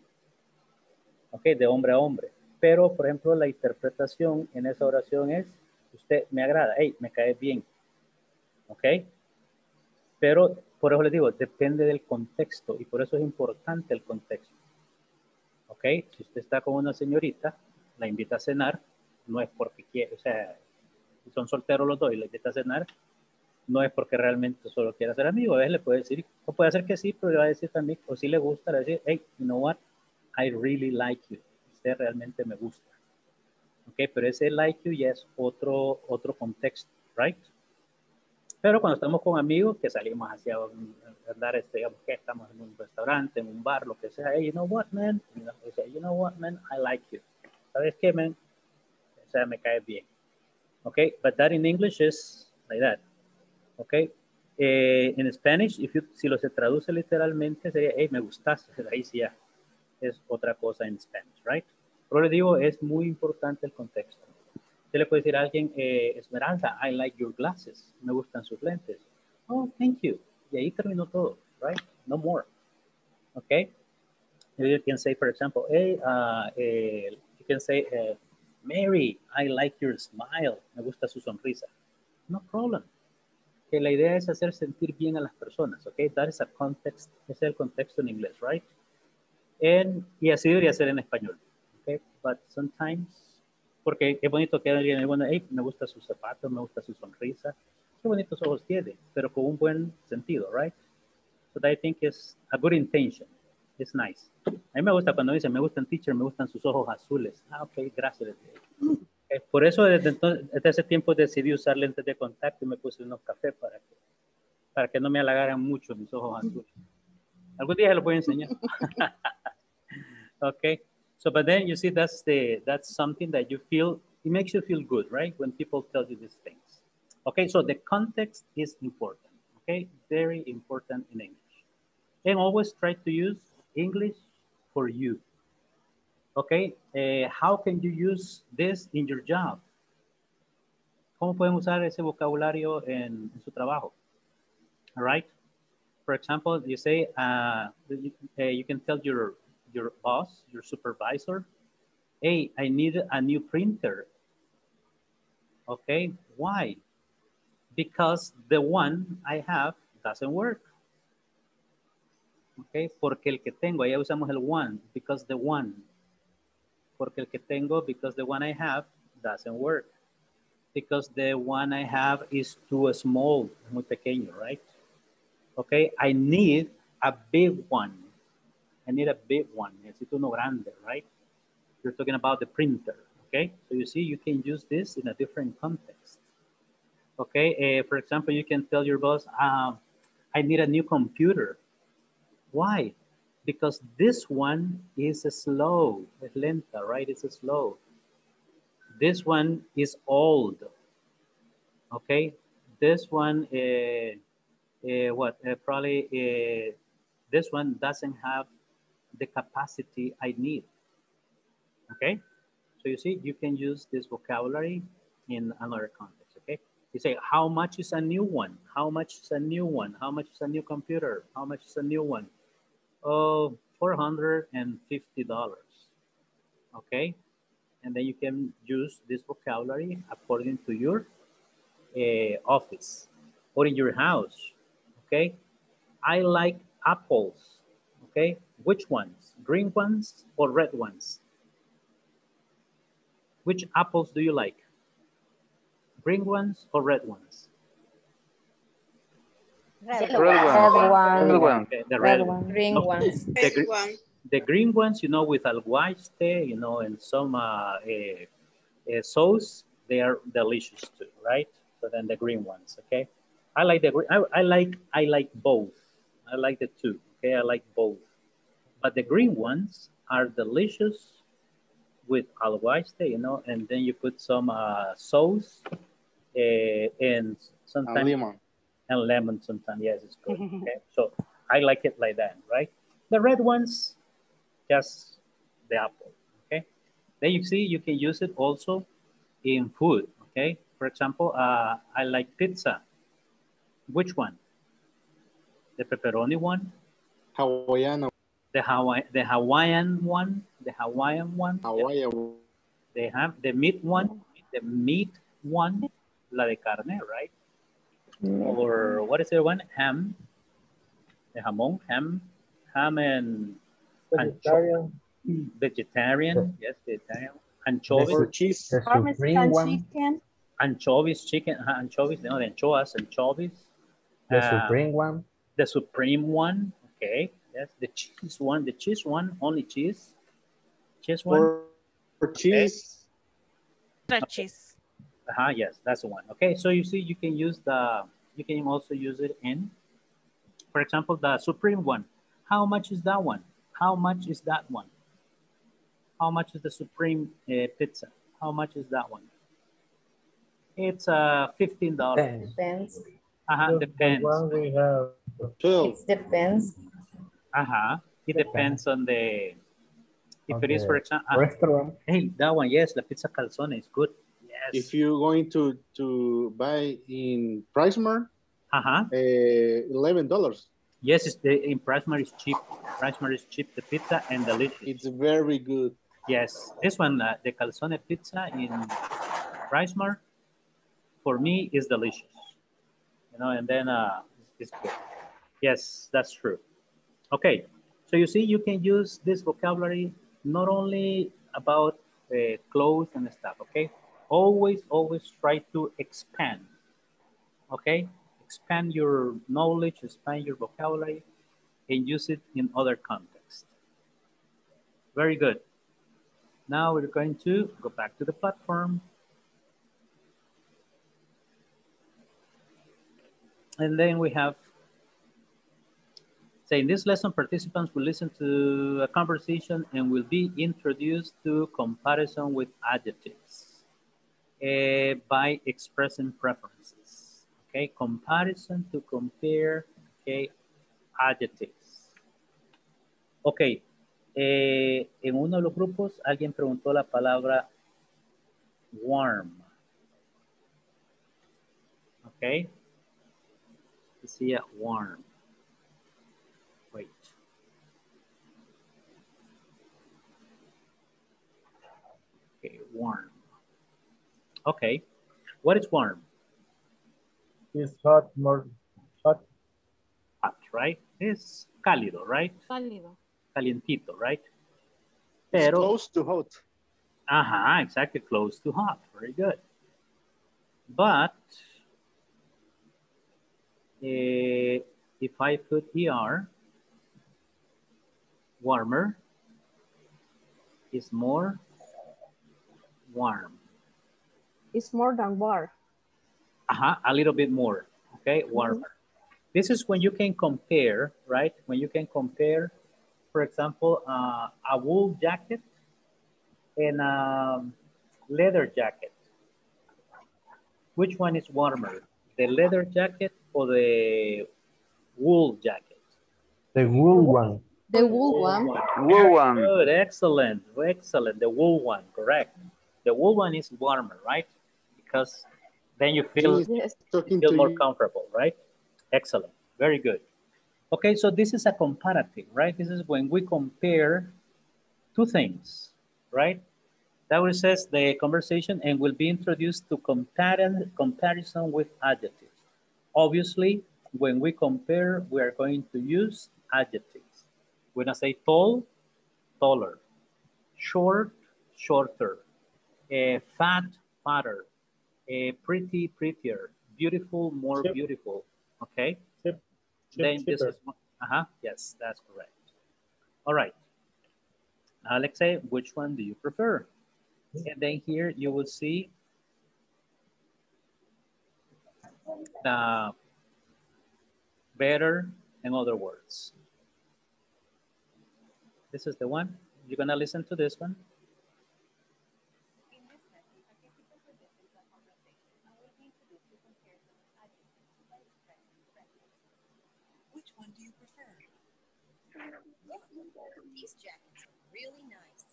Ok, de hombre a hombre. Pero, por ejemplo, la interpretación en esa oración es, usted me agrada, hey, me cae bien. Ok. Pero, por eso le digo, depende del contexto y por eso es importante el contexto. Ok, si usted está con una señorita, la invita a cenar, no es porque quiere, o sea, si son solteros los dos y la invita a cenar, no es porque realmente solo quiera ser amigo. A veces le puede decir, o puede ser que sí, pero le va a decir también, o si le gusta, le va a decir, hey, you know what, I really like you. Usted realmente me gusta. Ok, pero ese like you ya es otro, otro contexto, right? Pero cuando estamos con amigos que salimos hacia andar, este, digamos que estamos en un restaurante, en un bar, lo que sea, hey, you know what, man? You know, you know what, man? I like you. ¿Sabes qué, man? O sea, me cae bien. Okay, but that in English is like that. Okay. Eh, en Spanish, if you, si lo se traduce literalmente, sería, hey, me gustas. Ahí sí ya es otra cosa en Spanish, right? Pero le digo, es muy importante el contexto. Le puede decir a alguien, eh, I like your glasses. Me gustan sus lentes. Oh, thank you. Y ahí terminó todo, right? No more. Okay. You can say, for example, hey, uh, eh, you can say, uh, Mary, I like your smile. Me gusta su sonrisa. No problem. Que la idea es hacer sentir bien a las personas, ¿ok? That is a context, es el contexto en inglés, right? And, y así debería ser en español, ¿ok? But sometimes, porque es bonito que alguien bueno, hey, me gusta sus zapatos, me gusta su sonrisa, qué bonitos ojos tiene, pero con un buen sentido, right? So I think is a good intention. It's nice. A mí me gusta cuando dicen, me gustan teacher, me gustan sus ojos azules. Ah, ok, gracias. Eh, Por eso desde, entonces, desde ese tiempo decidí usar lentes de contacto y me puse unos cafés para que, para que no me halagaran mucho mis ojos azules. Algún día se los voy a enseñar. okay. So, but then you see, that's the that's something that you feel. It makes you feel good, right? When people tell you these things. Okay. So the context is important. Okay. Very important in English. And always try to use English for you. Okay. Uh, how can you use this in your job? ¿Cómo pueden usar ese vocabulario en, en su trabajo? All right. For example, you say, uh, you, uh, you can tell your, your boss, your supervisor, hey, I need a new printer. Okay, why? Because the one I have doesn't work. Okay, porque el que tengo, ahí usamos el one, because the one. Porque el que tengo, because the one I have doesn't work. Because the one I have is too small, muy pequeño, right? Okay, I need a big one. I need a big one. Necesito uno grande, right? You're talking about the printer, okay? So you see, you can use this in a different context. Okay, uh, for example, you can tell your boss, um, I need a new computer. Why? Because this one is slow, es lenta, right? It's slow. This one is old, okay? This one, uh, uh, what, probably this one doesn't have the capacity I need, okay? So you see, you can use this vocabulary in another context, okay? You say, how much is a new one? How much is a new one? How much is a new computer? How much is a new one? Oh, $450, okay? And then you can use this vocabulary according to your uh, office or in your house, okay? I like apples, okay? Which ones? Green ones or red ones? Which apples do you like? Green ones or red ones? Red, Red one. Red one. Okay, the Red red, one. Green Okay. ones. The, gre- the green ones, you know, with alguashte, you know, and some uh, eh, eh, sauce, they are delicious too, right? So then the green ones, okay? I like the green, I, I like, I like both. I like the two, okay? I like both. But the green ones are delicious with alguashte, you know, and then you put some uh, sauce eh, and sometimes And lemon. and lemon sometimes. Yes, it's good. Okay, so I like it like that, right? The red ones, just the apple, okay? Then you see you can use it also in food, okay? For example, uh, I like pizza. Which one? The pepperoni one? Hawaiian. The Hawaii, the Hawaiian one, the Hawaiian one. Hawaiian. They have the meat one, the meat one, la de carne, right? Or what is the one? Ham, the jamón, ham, ham and Vegetarian. ancho- vegetarian, yes, vegetarian. Anchovies, Or cheese. The supreme one. chicken. anchovies, chicken, uh, anchovies, no, the anchoas, anchovies. The Uh, supreme one. The supreme one, okay. Yes, the cheese one, the cheese one, only cheese. Cheese one. For, for cheese. Extra cheese. Uh-huh, yes, that's the one. Okay, so you see, you can use the, you can also use it in, for example, the supreme one. How much is that one? How much is that one? How much is the supreme uh, pizza? How much is that one? It's uh, $15. Ten. Depends. Uh-huh, The- the depends. one we have. Twelve. It depends. Uh-huh, it depends on the, if it is, for example, Restaurant. hey, that one, yes, the pizza calzone is good. Yes. If you're going to to buy in PriceMart, Uh-huh. uh, eleven dollars. Yes, it's the, in Pricemar is cheap. Pricemar is cheap, the pizza and delicious. It's very good. Yes, this one, uh, the calzone pizza in Pricemar, for me is delicious. You know, and then uh, it's good. Yes, that's true. Okay, so you see, you can use this vocabulary not only about uh, clothes and stuff. Okay, always, always try to expand. Okay, expand your knowledge, expand your vocabulary, and use it in other contexts. Very good. Now we're going to go back to the platform. And then we have, say in this lesson, participants will listen to a conversation and will be introduced to comparison with adjectives eh, by expressing preferences. Okay, comparison to compare, okay, adjectives. Ok, eh, en uno de los grupos alguien preguntó la palabra warm. Ok, it warm. Wait. Okay, warm. Okay, what is warm? It's hot, more hot. Hot, right? Es cálido, right? Cálido. Calientito, right? It's close to hot. Ajá, exactly, close to hot. Very good. But eh, if I put ER, warmer is more warm. It's more than war. Ajá, a little bit more, okay, warmer. This is when you can compare, right? When you can compare, for example, uh, a wool jacket and a leather jacket. Which one is warmer, the leather jacket or the wool jacket? The wool one. The wool one. Wool one. Good, excellent, excellent. The wool one, correct. The wool one is warmer, right? Because then you feel, Yes. Talking feel more you. comfortable, right? Excellent, very good. Okay, so this is a comparative, right? This is when we compare two things, right? That will says the conversation and will be introduced to compare, comparison with adjectives. Obviously, when we compare, we are going to use adjectives. When I say tall, taller, short, shorter, eh, fat, fatter, eh, pretty, prettier, beautiful, more Chip. beautiful, okay? Chip, chip, then this is, uh-huh, yes, that's correct. All right. Alexei, which one do you prefer? And then here you will see the better in other words. This is the one. You're gonna listen to this one. Which one do you prefer? These jackets are really nice.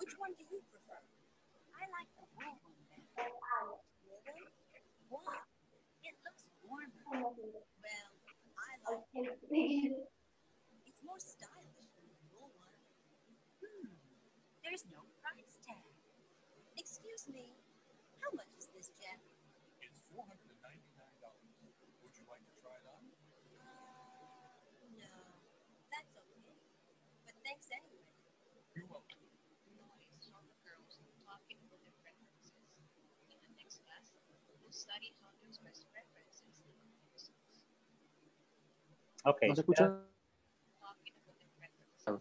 Which one do you prefer? I like the wool one better. Really? Why? It looks warmer. Well, I like It's more stylish than the wool one. Hmm. There's no price tag. Excuse me. How much is this jacket? It's $499. Would you like to try it on? Uh, No, that's okay. But thanks anyway. You're welcome. Notice how the girls talking about their preferences. In the next class, we'll study how to express preferences. Okay. ¿No se escucha?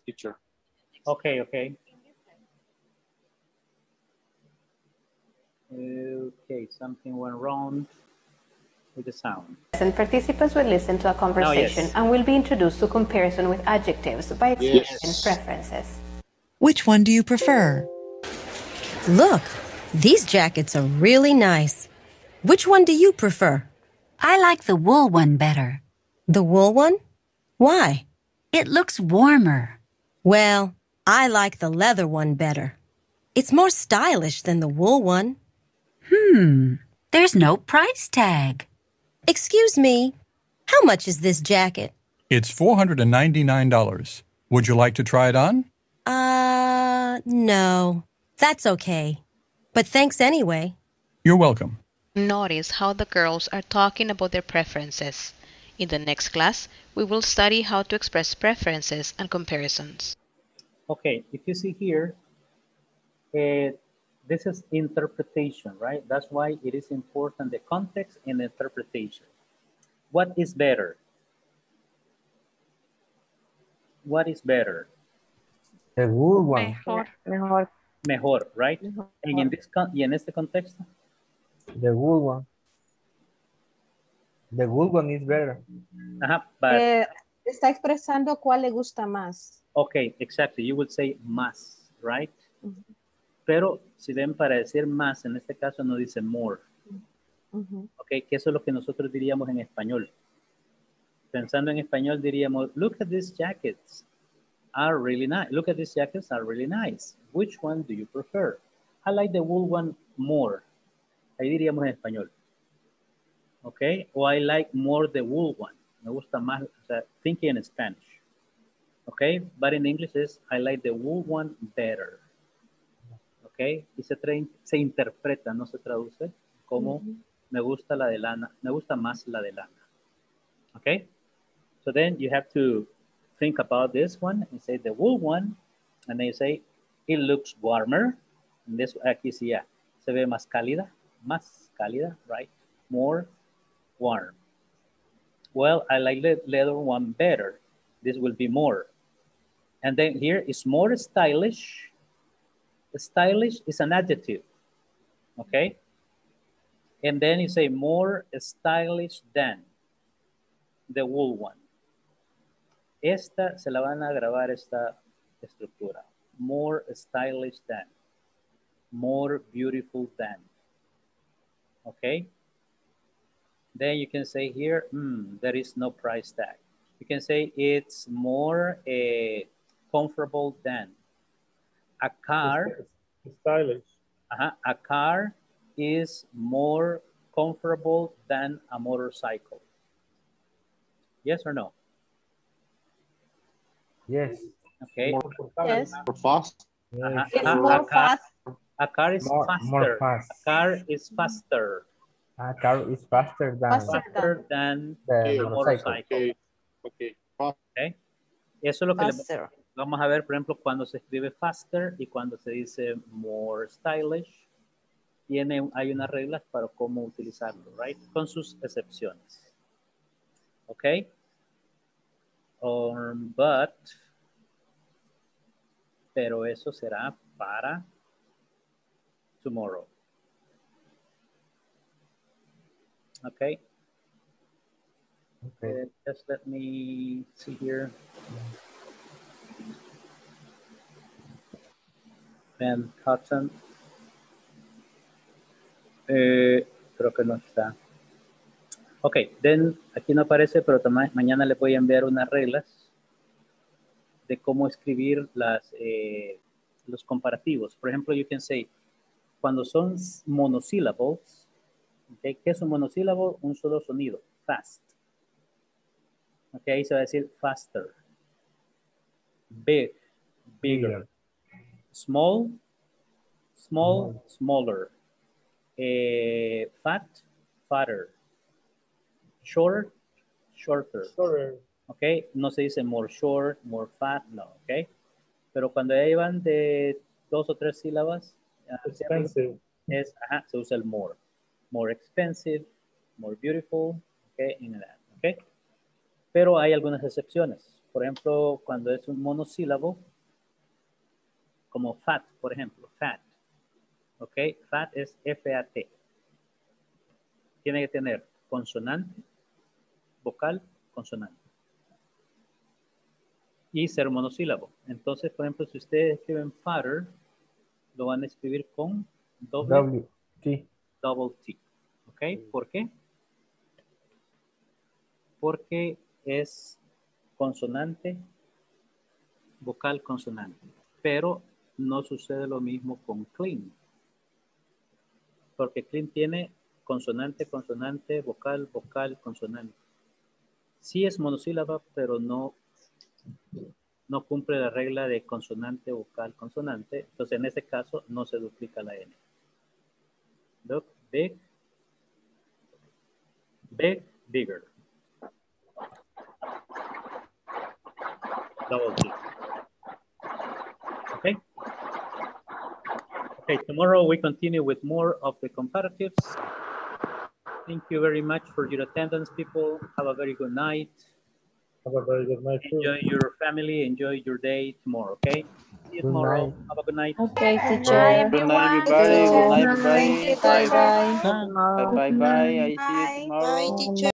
Teacher. Okay, okay. Okay, something went wrong with the sound. And participants will listen to a conversation yes. and will be introduced to comparison with adjectives by expressing Yes. preferences. Which one do you prefer? Look, these jackets are really nice. Which one do you prefer? I like the wool one better. The wool one? Why? It looks warmer. Well, I like the leather one better. It's more stylish than the wool one. Hmm, there's no price tag. Excuse me, how much is this jacket? It's $499. Would you like to try it on? Uh, no. That's okay. But thanks anyway. You're welcome. Notice how the girls are talking about their preferences. In the next class, we will study how to express preferences and comparisons. Okay, if you see here, uh, this is interpretation, right? That's why it is important the context and interpretation. What is better? What is better? The wool one. Mejor. Mejor. Mejor, right? And in this con y en este contexto, The wool one. The wool one is better. Ajá, but Eh, está expresando cuál le gusta más. okay, exactly. You would say más, right? Pero si ven para decir más, en este caso no dice more. Ujú. Ok, que eso es lo que nosotros diríamos en español. Pensando en español diríamos, look at these jackets, are really nice. Look at these jackets, are really nice. Which one do you prefer? I like the wool one more. Ahí diríamos en español. Ok, o I like more the wool one. Me gusta más, o sea, thinking in Spanish. Ok, but in English is I like the wool one better. Ok, y se, se interpreta, no se traduce como me gusta la de lana, me gusta más la de lana. Okay? So then you have to think about this one and say the wool one, and then you say it looks warmer. And this aquí sí ya se ve más cálida, más cálida, right? More warm. Well, I like the leather one better. This will be more. And then here is more stylish. Stylish is an adjective. Okay? And then you say more stylish than the wool one. Esta se la van a grabar esta estructura. More stylish than. More beautiful than. Okay? Then you can say here, hmm, there is no price tag. You can say it's more uh, comfortable than. A car, Stylish. uh a car is more comfortable than a motorcycle. Yes or no? Yes. Okay. Yes. More fast. Ajá, It's ajá, more a car- fast. A car is More- faster. more fast. A car is faster. A car is faster than Faster. Faster than the motorcycle. motorcycle. Okay. Okay. Okay. Eso es lo que le- Faster. vamos a ver, por ejemplo, cuando se escribe faster y cuando se dice more stylish. Tiene, hay unas reglas para cómo utilizarlo, right? Con sus excepciones. Ok. Um, but, pero eso será para tomorrow. Okay. Okay. Uh, just let me see here. And cotton. Eh, creo que no está. Ok, then aquí no aparece, pero mañana le voy a enviar unas reglas de cómo escribir las, eh, los comparativos. Por ejemplo, you can say, cuando son monosílabos, okay, ¿qué es un monosílabo? Un solo sonido, fast. Ok, ahí se va a decir faster. Big, bigger. Small, small, smaller. Eh, fat, fatter. Short, shorter. Ok, no se dice more short, more fat, no, ok. Pero cuando ya llevan de dos o tres sílabas, es, ajá, se usa el more. More expensive, more beautiful, ok, in that, ok. Pero hay algunas excepciones. Por ejemplo, cuando es un monosílabo, como fat, por ejemplo, fat. Ok, fat es F-A-T. Tiene que tener consonante, vocal, consonante. Y ser monosílabo. Entonces, por ejemplo, si ustedes escriben fatter, lo van a escribir con doble W. T. double T. ¿Ok? ¿Por qué? Porque es consonante, vocal, consonante. Pero no sucede lo mismo con clean. Porque clean tiene consonante, consonante, vocal, vocal, consonante. Sí es monosílaba, pero no, no cumple la regla de consonante, vocal, consonante. Entonces, en ese caso, no se duplica la N. Look, big, big, bigger. Double. Okay. Okay, tomorrow we continue with more of the comparatives. Thank you very much for your attendance, people. Have a very good night. Have a very good night. too. Enjoy your family. Enjoy your day tomorrow, okay? See you Good tomorrow. night. Have a good night. Okay, teacher. Good night, everybody. Good night, everybody. Bye. Bye, bye, bye. I see you tomorrow. Bye, teacher.